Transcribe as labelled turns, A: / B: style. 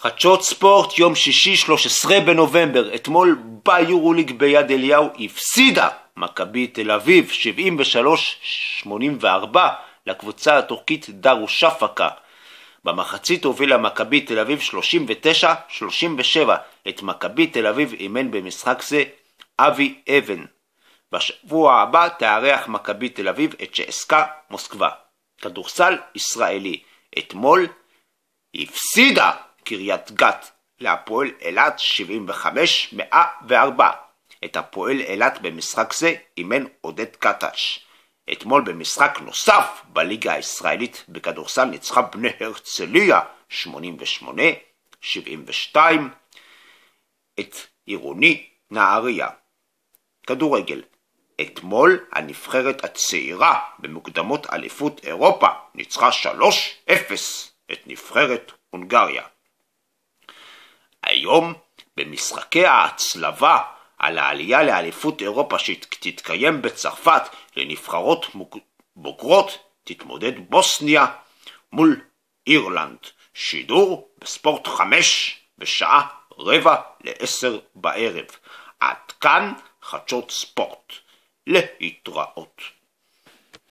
A: חדשות ספורט, יום שישי, 13 בנובמבר. אתמול ביורוליג ביד אליהו הפסידה מכבי תל אביב 73-84 לקבוצה הטורקית דארו שפקה. במחצית הובילה מכבי תל אביב 39-37. את מכבי תל אביב אימן במשחק זה אבי אבן. בשבוע הבא תארח מכבי תל אביב את שעסקה מוסקבה. כדורסל ישראלי. אתמול הפסידה קריית גת להפועל אילת 75-104. את הפועל אילת במשחק זה אימן עודד קטש. אתמול במשחק נוסף בליגה הישראלית בכדורסל ניצחה בני הרצליה 88-72 את עירוני נהריה. כדורגל אתמול הנבחרת הצעירה במוקדמות אליפות אירופה ניצחה 3-0 את נבחרת הונגריה. היום במשחקי ההצלבה על העלייה לאליפות אירופה שתתקיים בצרפת לנבחרות בוגרות תתמודד בוסניה מול אירלנד. שידור בספורט 5 בשעה רבע לעשר בערב. עד כאן חדשות ספורט. להתראות.